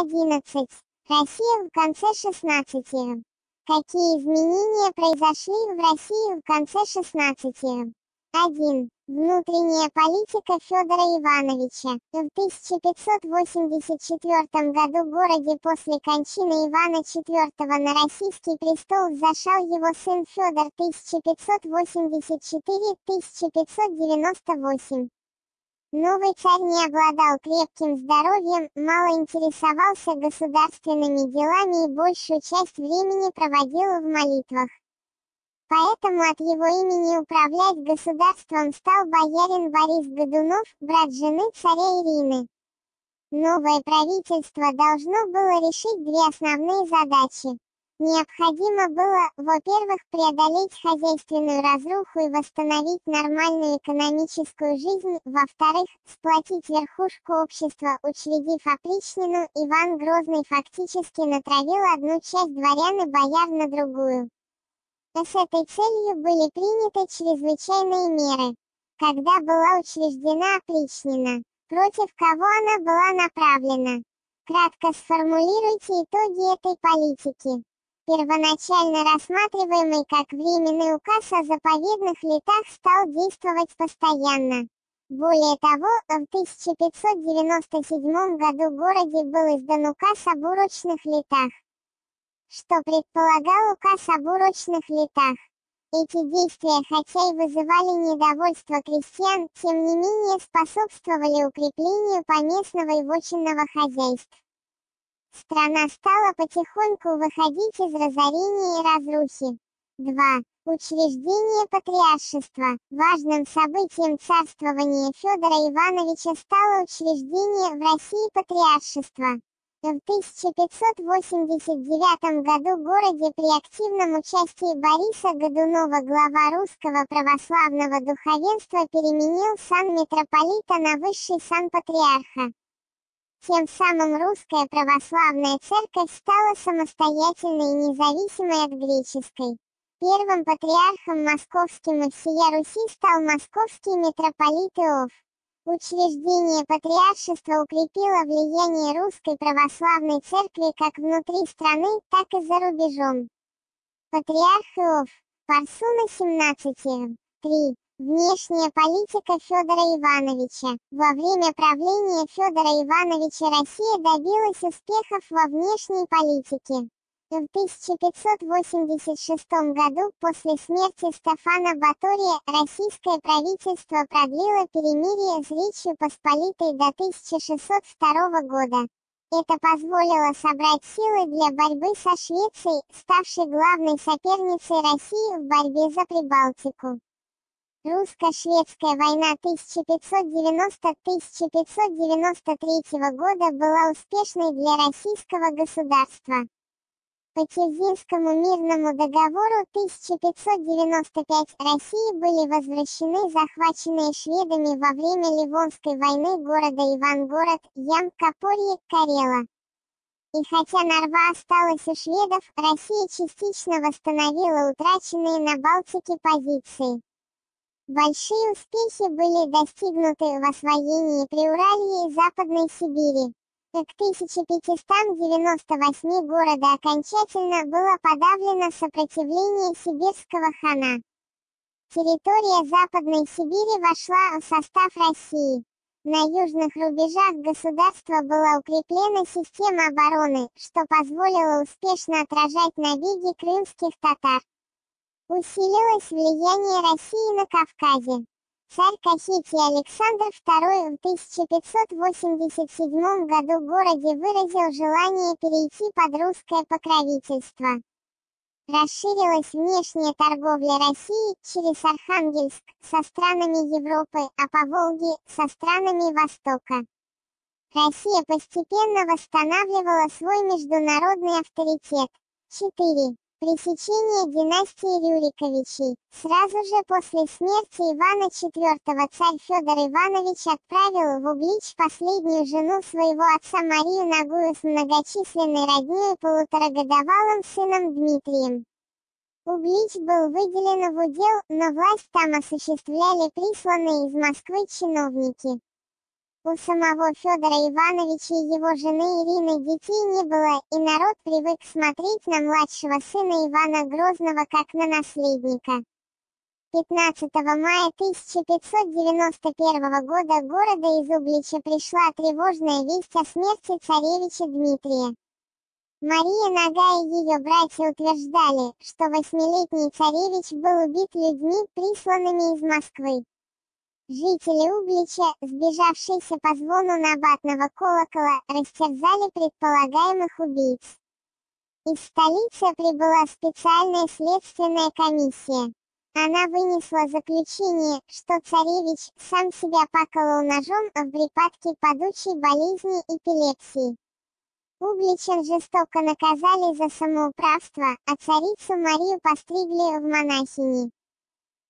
11. Россия в конце 16. Какие изменения произошли в России в конце 16? 1. Внутренняя политика Федора Ивановича. В 1584 году городе после кончины Ивана IV на российский престол зашел его сын Федор 1584-1598. Новый царь не обладал крепким здоровьем, мало интересовался государственными делами и большую часть времени проводил в молитвах. Поэтому от его имени управлять государством стал боярин Борис Годунов, брат жены царя Ирины. Новое правительство должно было решить две основные задачи. Необходимо было, во-первых, преодолеть хозяйственную разруху и восстановить нормальную экономическую жизнь, во-вторых, сплотить верхушку общества, учредив опричнину, Иван Грозный фактически натравил одну часть дворян и бояр на другую. С этой целью были приняты чрезвычайные меры. Когда была учреждена опричнина, против кого она была направлена? Кратко сформулируйте итоги этой политики первоначально рассматриваемый как временный указ о заповедных летах, стал действовать постоянно. Более того, в 1597 году в городе был издан указ об урочных летах. Что предполагал указ об урочных летах? Эти действия, хотя и вызывали недовольство крестьян, тем не менее способствовали укреплению поместного и вотчинного хозяйств. Страна стала потихоньку выходить из разорения и разрухи. 2. Учреждение патриаршества. Важным событием царствования Федора Ивановича стало учреждение в России патриаршества. В 1589 году в городе при активном участии Бориса Годунова глава русского православного духовенства переменил сан митрополита на высший сан патриарха. Тем самым русская православная церковь стала самостоятельной и независимой от греческой. Первым патриархом московским и всея Руси стал московский митрополит Иов. Учреждение патриаршества укрепило влияние русской православной церкви как внутри страны, так и за рубежом. Патриарх Иов. Парсуна 17. 3. Внешняя политика Федора Ивановича. Во время правления Федора Ивановича Россия добилась успехов во внешней политике. В 1586 году, после смерти Стефана Батория, российское правительство продлило перемирие с Речью Посполитой до 1602 года. Это позволило собрать силы для борьбы со Швецией, ставшей главной соперницей России в борьбе за Прибалтику. Русско-шведская война 1590-1593 года была успешной для российского государства. По Тильзинскому мирному договору 1595 России были возвращены захваченные шведами во время Ливонской войны города Ивангород, Ямкопорье, Карела. И хотя Нарва осталась у шведов, Россия частично восстановила утраченные на Балтике позиции. Большие успехи были достигнуты в освоении Приуралья и Западной Сибири. К 1598 города окончательно было подавлено сопротивление сибирского хана. Территория Западной Сибири вошла в состав России. На южных рубежах государства была укреплена система обороны, что позволило успешно отражать набеги крымских татар. Усилилось влияние России на Кавказе. Царь Кахетий Александр II в 1587 году в городе выразил желание перейти под русское покровительство. Расширилась внешняя торговля России через Архангельск со странами Европы, а по Волге со странами Востока. Россия постепенно восстанавливала свой международный авторитет. 4. Пресечение династии Рюриковичей. Сразу же после смерти Ивана IV царь Федор Иванович отправил в Углич последнюю жену своего отца Марию Нагую с многочисленной родней и полуторагодовалым сыном Дмитрием. Углич был выделен в удел, но власть там осуществляли присланные из Москвы чиновники. У самого Федора Ивановича и его жены Ирины детей не было, и народ привык смотреть на младшего сына Ивана Грозного как на наследника. 15 мая 1591 года города из Углича пришла тревожная весть о смерти царевича Дмитрия. Мария Нога и ее братья утверждали, что восьмилетний царевич был убит людьми, присланными из Москвы. Жители Углича, сбежавшиеся по звону набатного колокола, растерзали предполагаемых убийц. Из столицы прибыла специальная следственная комиссия. Она вынесла заключение, что царевич сам себя поколол ножом в припадке падучей болезни эпилепсии. Угличан жестоко наказали за самоуправство, а царицу Марию постригли в монахини.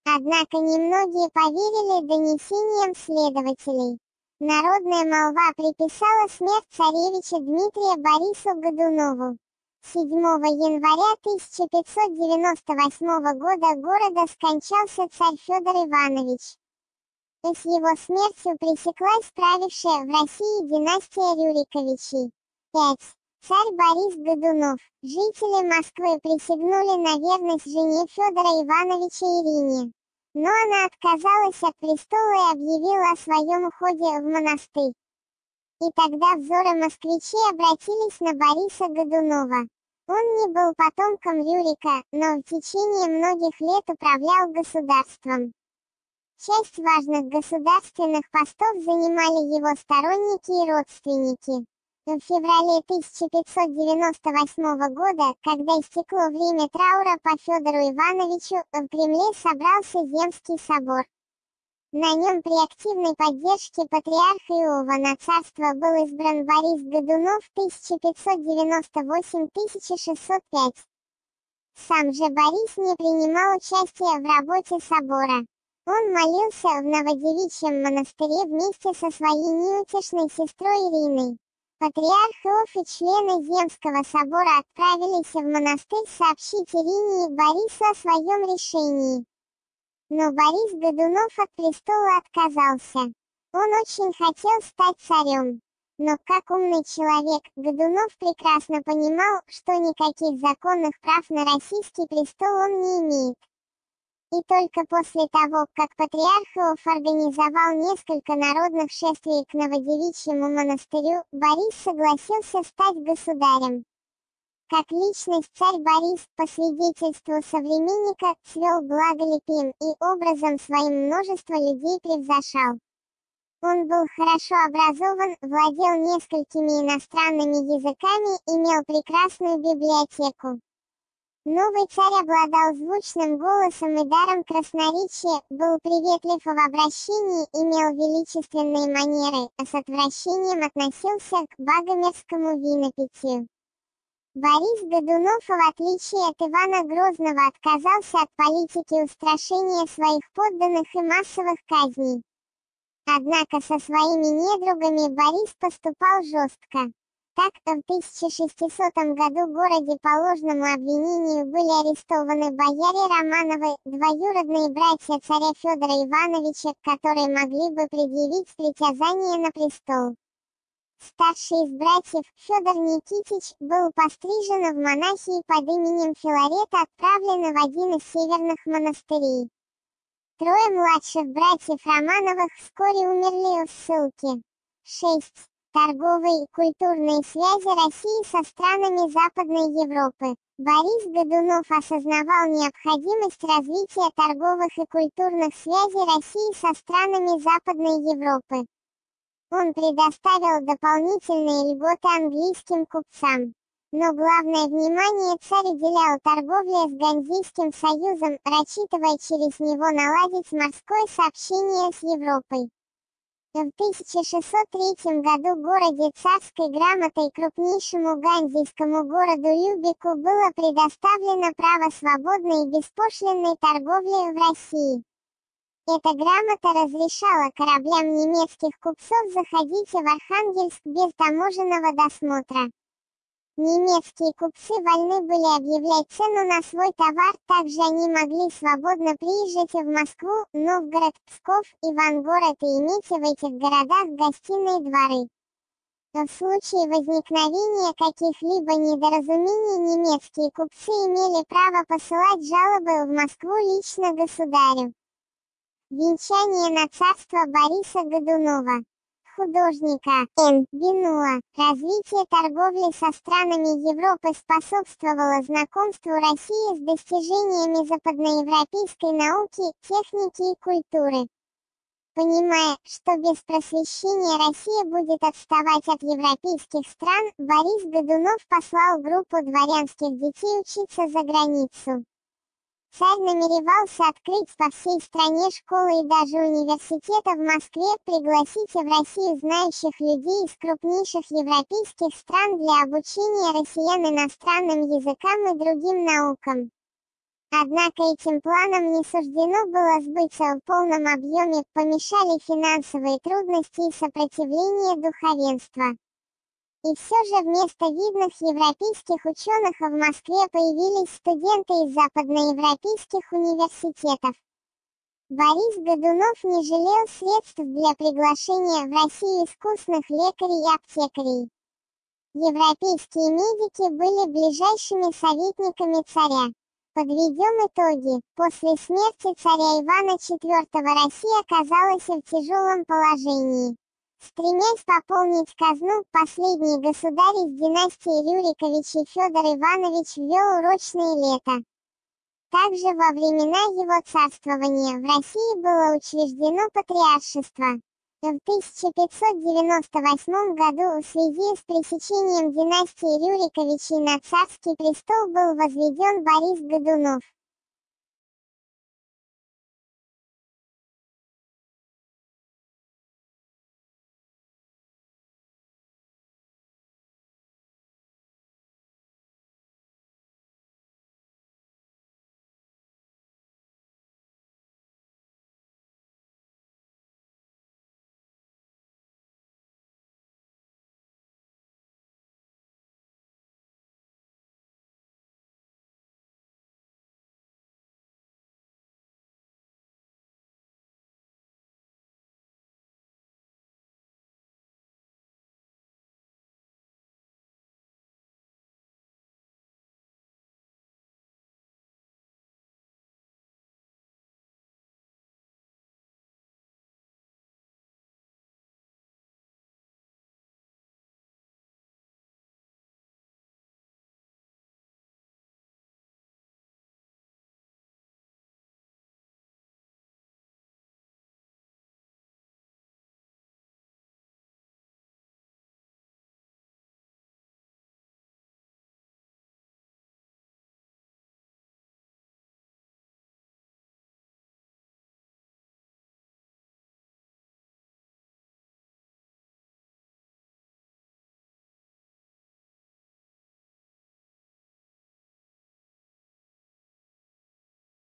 Однако немногие поверили донесениям следователей. Народная молва приписала смерть царевича Дмитрия Борису Годунову. 7 января 1598 года города скончался царь Федор Иванович. И с его смертью пресеклась правившая в России династия Рюриковичей. 5. Царь Борис Годунов. Жители Москвы присягнули на верность жене Федора Ивановича Ирине. Но она отказалась от престола и объявила о своем уходе в монастырь. И тогда взоры москвичей обратились на Бориса Годунова. Он не был потомком Рюрика, но в течение многих лет управлял государством. Часть важных государственных постов занимали его сторонники и родственники. В феврале 1598 года, когда истекло время траура по Федору Ивановичу, в Кремле собрался Земский собор. На нем при активной поддержке патриарха Иова царство был избран Борис Годунов 1598-1605. Сам же Борис не принимал участия в работе собора. Он молился в Новодевичьем монастыре вместе со своей неутешной сестрой Ириной. Патриарх Иов и члены Земского собора отправились в монастырь сообщить Ирине и Борису о своем решении. Но Борис Годунов от престола отказался. Он очень хотел стать царем. Но как умный человек, Годунов прекрасно понимал, что никаких законных прав на российский престол он не имеет. И только после того, как патриарх Иов организовал несколько народных шествий к Новодевичьему монастырю, Борис согласился стать государем. Как личность царь Борис, по свидетельству современника, свел благолепием и образом своим множество людей превзошел. Он был хорошо образован, владел несколькими иностранными языками, имел прекрасную библиотеку. Новый царь обладал звучным голосом и даром красноречия, был приветлив в обращении, имел величественные манеры, а с отвращением относился к богомерзкому винопитию. Борис Годунов, в отличие от Ивана Грозного, отказался от политики устрашения своих подданных и массовых казней. Однако со своими недругами Борис поступал жестко. Так, в 1600 году в городе по ложному обвинению были арестованы бояре Романовы, двоюродные братья царя Федора Ивановича, которые могли бы предъявить притязание на престол. Старший из братьев, Федор Никитич, был пострижен в монахи и под именем Филарета отправлен в один из северных монастырей. Трое младших братьев Романовых вскоре умерли в ссылке. 6 торговые и культурные связи России со странами Западной Европы. Борис Годунов осознавал необходимость развития торговых и культурных связей России со странами Западной Европы. Он предоставил дополнительные льготы английским купцам. Но главное внимание царь уделял торговле с Ганзийским союзом, рассчитывая через него наладить морское сообщение с Европой. В 1603 году городе Царской грамотой крупнейшему ганзийскому городу Любику было предоставлено право свободной и беспошлинной торговли в России. Эта грамота разрешала кораблям немецких купцов заходить в Архангельск без таможенного досмотра. Немецкие купцы вольны были объявлять цену на свой товар, также они могли свободно приезжать в Москву, Новгород, Псков, Ивангород и иметь в этих городах гостиные дворы. В случае возникновения каких-либо недоразумений немецкие купцы имели право посылать жалобы в Москву лично государю. Венчание на царство Бориса Годунова художника Н. Бенуа. Развитие торговли со странами Европы способствовало знакомству России с достижениями западноевропейской науки, техники и культуры. Понимая, что без просвещения Россия будет отставать от европейских стран, Борис Годунов послал группу дворянских детей учиться за границу. Царь намеревался открыть по всей стране школы и даже университеты в Москве, пригласить в Россию знающих людей из крупнейших европейских стран для обучения россиян иностранным языкам и другим наукам. Однако этим планам не суждено было сбыться в полном объеме, помешали финансовые трудности и сопротивление духовенства. И все же вместо видных европейских ученых в Москве появились студенты из западноевропейских университетов. Борис Годунов не жалел средств для приглашения в Россию искусных лекарей и аптекарей. Европейские медики были ближайшими советниками царя. Подведем итоги. После смерти царя Ивана IV Россия оказалась в тяжелом положении. Стремясь пополнить казну, последний государь из династии Рюриковичей Федор Иванович ввел урочное лето. Также во времена его царствования в России было учреждено патриаршество. В 1598 году в связи с пресечением династии Рюриковичей на царский престол был возведен Борис Годунов.